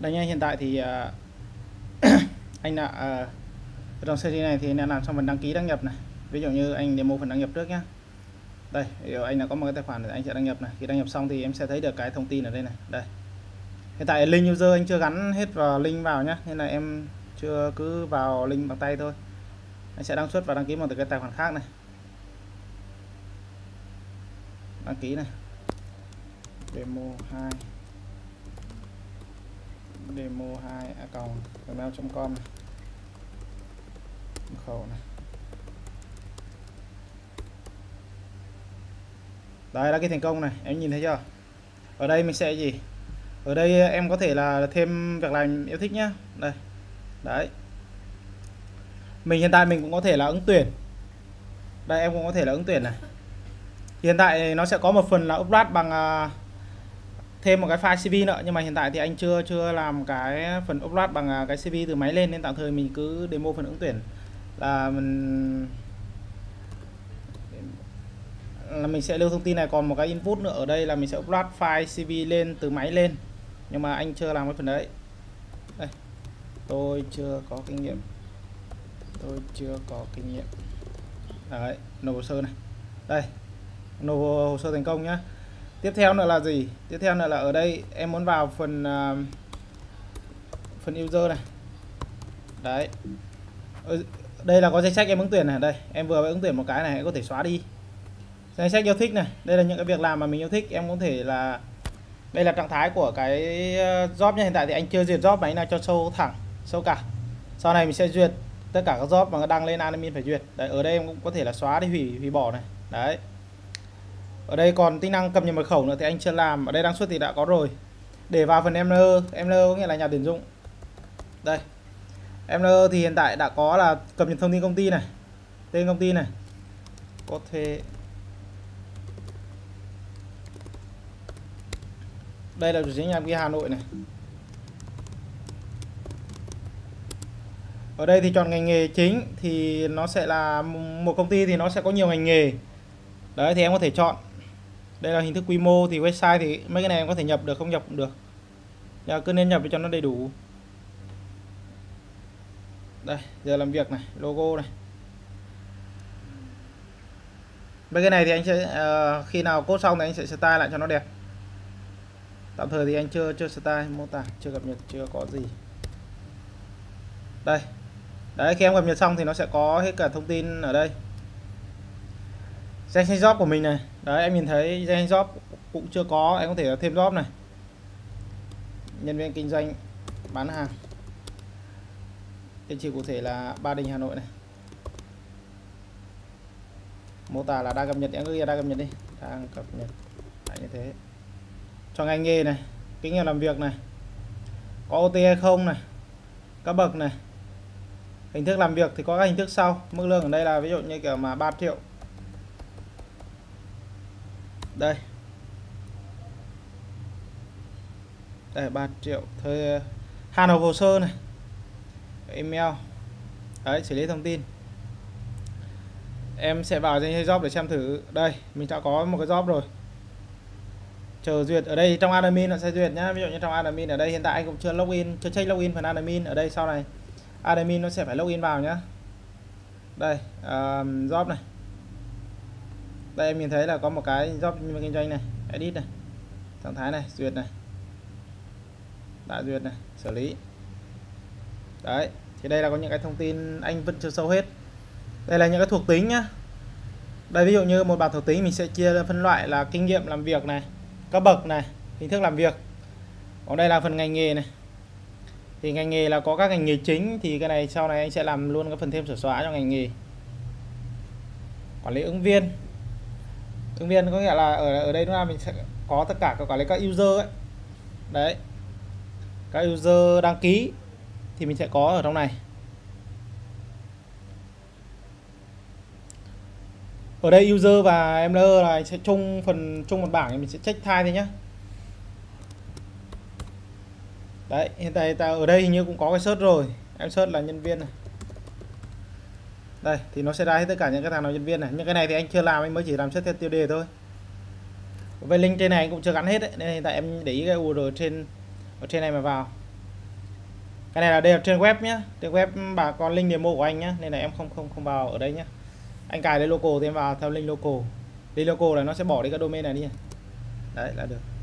đây nha hiện tại thì uh, anh đã uh, trong series này thì anh đã làm xong phần đăng ký đăng nhập này. Ví dụ như anh demo phần đăng nhập trước nhé đây ví anh đã có một cái tài khoản để anh sẽ đăng nhập này. Khi đăng nhập xong thì em sẽ thấy được cái thông tin ở đây này. Đây. Hiện tại link user anh chưa gắn hết vào link vào nhé nên là em chưa cứ vào link bằng tay thôi. Anh sẽ đăng xuất và đăng ký một từ cái tài khoản khác này. Đăng ký này. Demo 2 demo 2 account gmail.com mật khẩu này. Đấy là cái thành công này em nhìn thấy chưa? Ở đây mình sẽ gì? Ở đây em có thể là thêm việc làm yêu thích nhá. Đây đấy. Mình hiện tại mình cũng có thể là ứng tuyển. Đây em cũng có thể là ứng tuyển này. Hiện tại nó sẽ có một phần là upload bằng uh, thêm một cái file CV nữa, nhưng mà hiện tại thì anh chưa chưa làm cái phần upload bằng à, cái CV từ máy lên, nên tạm thời mình cứ demo phần ứng tuyển. Là mình là mình sẽ lưu thông tin này. Còn một cái input nữa ở đây là mình sẽ upload file CV lên từ máy lên, nhưng mà anh chưa làm cái phần đấy. Đây, tôi chưa có kinh nghiệm. Tôi chưa có kinh nghiệm. Đấy, nộp hồ sơ này. Đây, nộp hồ sơ thành công nhá tiếp theo nữa là gì? Tiếp theo nữa là ở đây em muốn vào phần uh, phần user này. Đấy. Ờ, đây là có danh sách em ứng tuyển này. Đây em vừa mới ứng tuyển một cái này em có thể xóa đi. Danh sách yêu thích này. Đây là những cái việc làm mà mình yêu thích. Em có thể là đây là trạng thái của cái ờ, job nha. Hiện tại thì anh chưa duyệt job mà anh cho sâu thẳng sâu cả. Sau này mình sẽ duyệt tất cả các job mà đăng lên admin phải duyệt. Đấy ở đây em cũng có thể là xóa đi hủy hủy bỏ này. Đấy ở đây còn tính năng cập nhật mật khẩu nữa thì anh chưa làm. Ở đây đăng xuất thì đã có rồi. Để vào phần em ML có nghĩa là nhà tuyển dụng. Đây. ML thì hiện tại đã có là cập nhật thông tin công ty này, tên công ty này. Có thể đây là chủ chính nhà kia Hà Nội này. Ở đây thì chọn ngành nghề chính thì nó sẽ là một công ty thì nó sẽ có nhiều ngành nghề. Đấy, thì em có thể chọn đây là hình thức quy mô thì website thì mấy cái này em có thể nhập được không nhập cũng được. Giờ cứ nên nhập cho nó đầy đủ. Đây giờ làm việc này logo này. Mấy cái này thì anh sẽ uh, khi nào cốt xong thì anh sẽ style lại cho nó đẹp. Tạm thời thì anh chưa chưa style mô tả chưa cập nhật chưa có gì. Đây. Đấy khi em cập nhật xong thì nó sẽ có hết cả thông tin ở đây. Danh sách job của mình này đấy em nhìn thấy danh job cũng chưa có em có thể thêm job này. Nhân viên kinh doanh bán hàng. Địa chỉ cụ thể là Ba Đình Hà Nội này. Mô tả là đang cập nhật em cứ đang cập nhật đi. Đang cập nhật Đấy, như thế. Cho ngành nghề này kinh nghiệm làm việc này. Có OT hay không này. Các bậc này. Hình thức làm việc thì có các hình thức sau. Mức lương ở đây là ví dụ như kiểu mà 3 triệu đây. Đây 3 triệu. Thời hàn hộp hồ sơ này. Email. Đấy xử lý thông tin. Em sẽ vào danh sách job để xem thử. Đây mình đã có một cái job rồi. Chờ duyệt ở đây trong admin nó sẽ duyệt nhá. Ví dụ như trong admin ở đây hiện tại anh cũng chưa login chưa check login phần admin ở đây sau này. Admin nó sẽ phải login vào nhá. Đây um, job này đây, em nhìn thấy là có một cái job kinh doanh này, edit này, trạng thái này, duyệt này, đã duyệt này, xử lý. Đấy, thì đây là có những cái thông tin anh vẫn chưa sâu hết. Đây là những cái thuộc tính nhá. Đây, ví dụ như một bảng thuộc tính mình sẽ chia phân loại là kinh nghiệm làm việc này, cấp bậc này, hình thức làm việc. Còn đây là phần ngành nghề này. Thì ngành nghề là có các ngành nghề chính thì cái này sau này anh sẽ làm luôn cái phần thêm sửa xóa cho ngành nghề. Quản lý ứng viên ứng viên có nghĩa là ở ở đây chúng ta mình sẽ có tất cả các quản lý các user ấy. Đấy. Các user đăng ký thì mình sẽ có ở trong này. Ở đây user và ml là sẽ chung phần, chung một bảng thì mình sẽ check thai thôi nhé đấy, hiện tại ta, ở đây hình như cũng có cái search rồi. Em search là nhân viên này đây, thì nó sẽ ra hết tất cả những cái thằng nào nhân viên này. Những cái này thì anh chưa làm, anh mới chỉ làm xét theo tiêu đề thôi. Về link trên này anh cũng chưa gắn hết đấy. nên hiện tại em để ý cái URL trên, ở trên này mà vào. Cái này là đây là trên web nhá. Trên web bà con link demo của anh nhá, nên là em không không không vào ở đây nhá. Anh cài lên local thì em vào theo link local. Link local là nó sẽ bỏ đi cái domain này đi. Đấy, là được.